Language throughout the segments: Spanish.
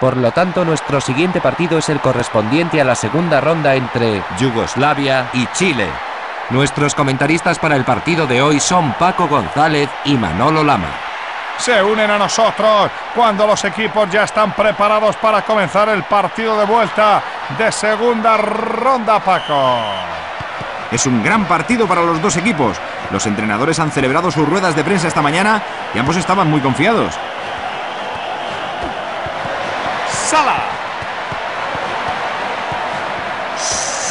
Por lo tanto, nuestro siguiente partido es el correspondiente a la segunda ronda entre Yugoslavia y Chile. Nuestros comentaristas para el partido de hoy son Paco González y Manolo Lama. Se unen a nosotros cuando los equipos ya están preparados para comenzar el partido de vuelta de segunda ronda, Paco. Es un gran partido para los dos equipos. Los entrenadores han celebrado sus ruedas de prensa esta mañana y ambos estaban muy confiados.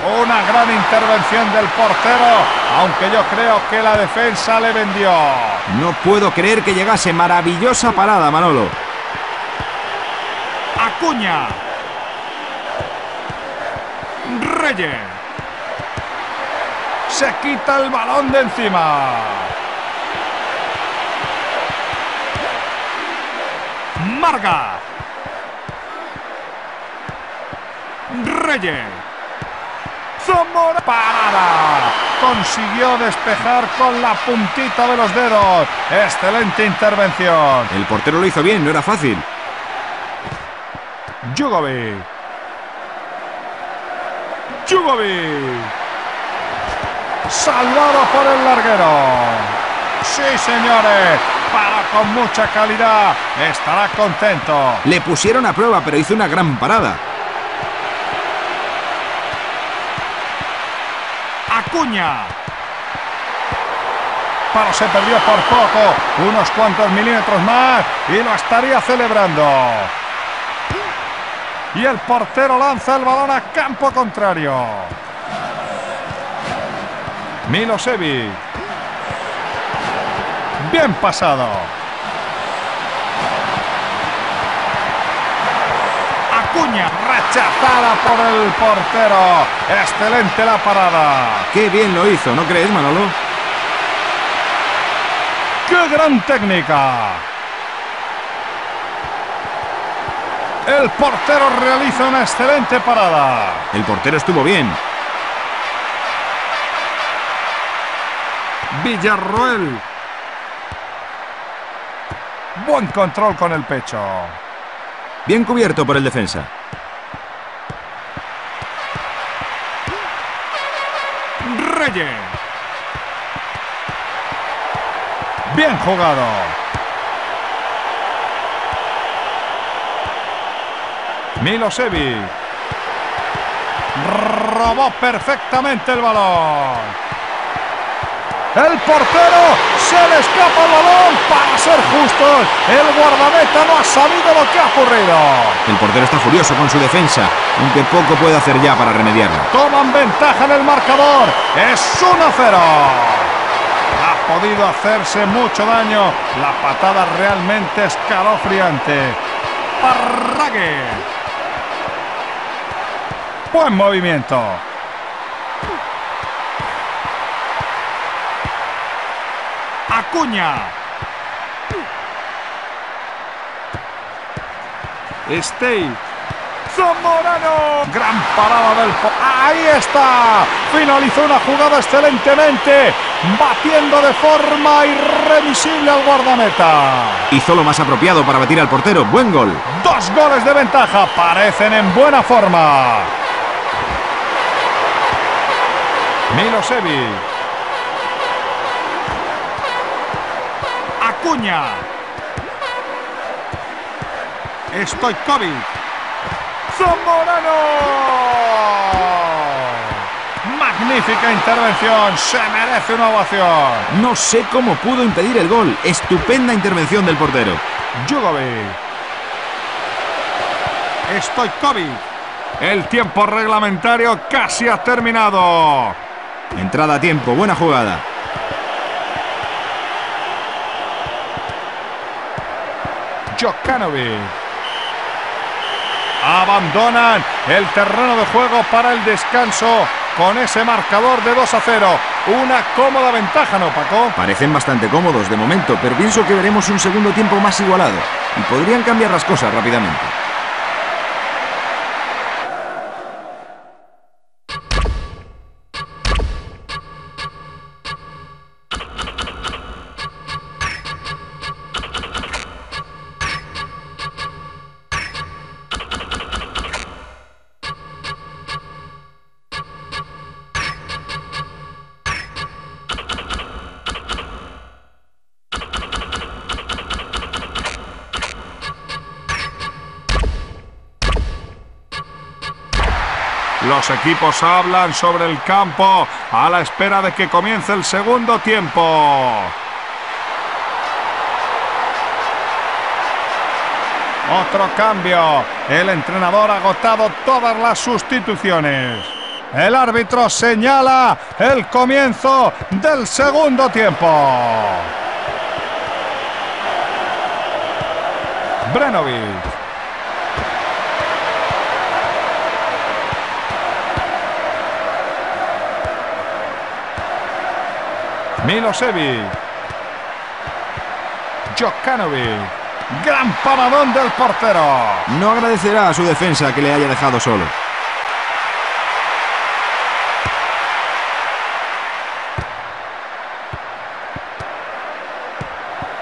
Una gran intervención del portero, aunque yo creo que la defensa le vendió. No puedo creer que llegase maravillosa parada, Manolo. Acuña. Reyes. Se quita el balón de encima. Marga. Reyes. Zamora. Parada. Consiguió despejar con la puntita de los dedos. Excelente intervención. El portero lo hizo bien, no era fácil. Jugovic. Jugovic. Salvado por el larguero. Sí, señores. Para con mucha calidad. Estará contento. Le pusieron a prueba, pero hizo una gran parada. Acuña. Palo se perdió por poco. Unos cuantos milímetros más. Y lo estaría celebrando. Y el portero lanza el balón a campo contrario. Milosevic. Bien pasado. Acuña, rechazada por el portero. Excelente la parada. Qué bien lo hizo, ¿no crees, Manolo? ¡Qué gran técnica! El portero realiza una excelente parada. El portero estuvo bien. Villarroel. Buen control con el pecho. Bien cubierto por el defensa. Reyes. Bien jugado. Milosevic. Robó perfectamente el balón. El portero se le escapa el balón. Para ser justos, el guardameta no ha sabido lo que ha ocurrido. El portero está furioso con su defensa, aunque poco puede hacer ya para remediarlo. Toman ventaja en el marcador. Es 1-0. Ha podido hacerse mucho daño. La patada realmente escalofriante. Parrague. Buen movimiento. Acuña. Stey. Zamorano. Gran parada del... Ahí está. Finalizó una jugada excelentemente. Batiendo de forma irremisible al guardameta. Hizo lo más apropiado para batir al portero. Buen gol. Dos goles de ventaja. Parecen en buena forma. Milosevic. Acuña. Stoikovic. Zamorano. Magnífica intervención. Se merece una ovación. No sé cómo pudo impedir el gol. Estupenda intervención del portero. Jugovic. Stoikovic. El tiempo reglamentario casi ha terminado. Entrada a tiempo. Buena jugada. Abandonan el terreno de juego para el descanso con ese marcador de 2 a 0. Una cómoda ventaja, ¿no, Paco? Parecen bastante cómodos de momento, pero pienso que veremos un segundo tiempo más igualado y podrían cambiar las cosas rápidamente. Los equipos hablan sobre el campo a la espera de que comience el segundo tiempo. Otro cambio. El entrenador ha agotado todas las sustituciones. El árbitro señala el comienzo del segundo tiempo. Brenovic. Milosevic. Jokanovic. Gran paradón del portero. No agradecerá a su defensa que le haya dejado solo.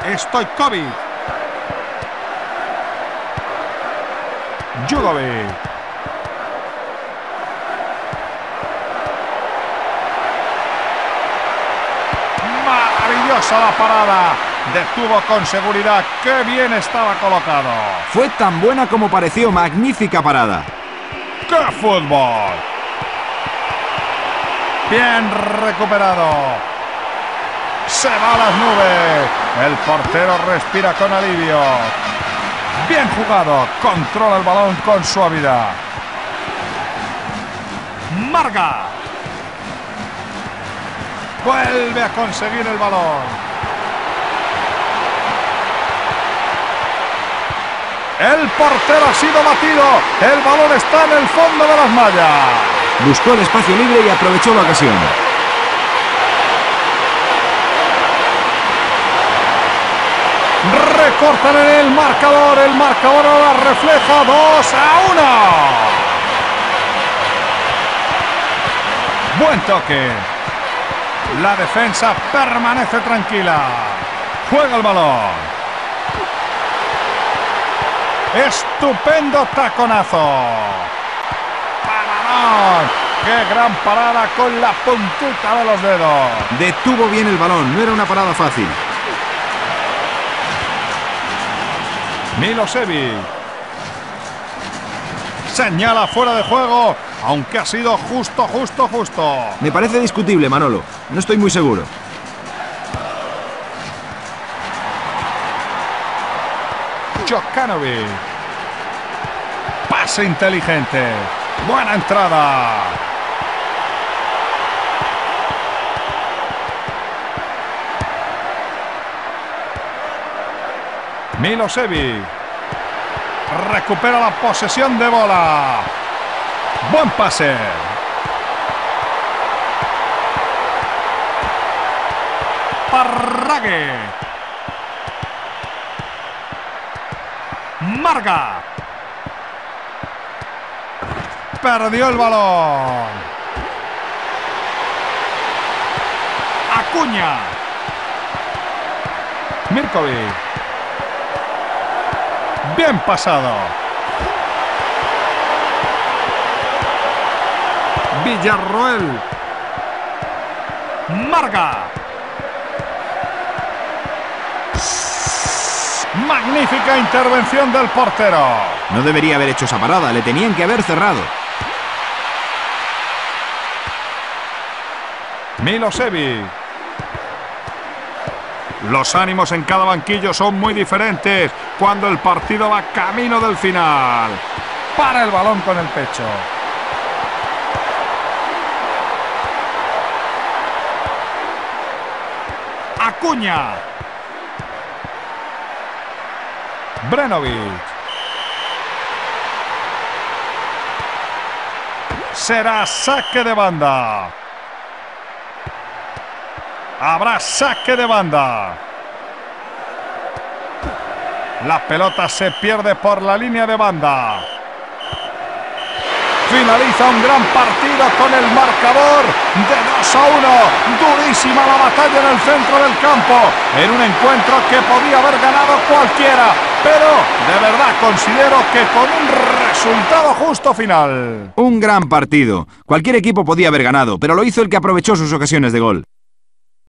Estoy COVID. Jugovic. Maravillosa la parada. Detuvo con seguridad. ¡Qué bien estaba colocado! Fue tan buena como pareció. Magnífica parada. ¡Qué fútbol! Bien recuperado. Se va a las nubes. El portero respira con alivio. Bien jugado. Controla el balón con suavidad. Marga. Vuelve a conseguir el balón. El portero ha sido batido. El balón está en el fondo de las mallas. Buscó el espacio libre y aprovechó la ocasión. Recortan en el marcador. El marcador ahora refleja 2 a 1. Buen toque. La defensa permanece tranquila. Juega el balón. Estupendo taconazo. Paradón. ¡Qué gran parada con la puntita de los dedos! Detuvo bien el balón, no era una parada fácil. Milosevic. Señala fuera de juego, aunque ha sido justo, justo, justo. Me parece discutible, Manolo. No estoy muy seguro. Jokanovic. Pase inteligente. Buena entrada. Milosevic. Recupera la posesión de bola. Buen pase. Parrague. Marga. Perdió el balón. Acuña. Mirkovic. Bien pasado. Villarroel. Marga. Magnífica intervención del portero. No debería haber hecho esa parada, le tenían que haber cerrado. Milosevic. Los ánimos en cada banquillo son muy diferentes cuando el partido va camino del final. Para el balón con el pecho. Acuña. Brenovic. Será saque de banda. Habrá saque de banda. La pelota se pierde por la línea de banda. Finaliza un gran partido con el marcador de 2 a 1. Durísima la batalla en el centro del campo. En un encuentro que podía haber ganado cualquiera. Pero de verdad considero que con un resultado justo final. Un gran partido. Cualquier equipo podía haber ganado, pero lo hizo el que aprovechó sus ocasiones de gol.